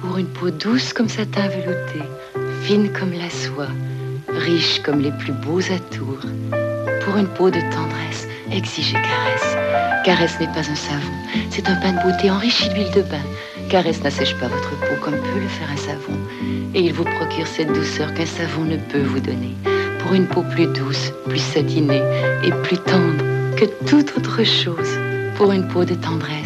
Pour une peau douce comme satin velouté, fine comme la soie, riche comme les plus beaux atours. Pour une peau de tendresse, exigez caresse. Caresse n'est pas un savon, c'est un pain de beauté enrichi d'huile de bain. Caresse n'assèche pas votre peau comme peut le faire un savon. Et il vous procure cette douceur qu'un savon ne peut vous donner. Pour une peau plus douce, plus satinée et plus tendre que toute autre chose. Pour une peau de tendresse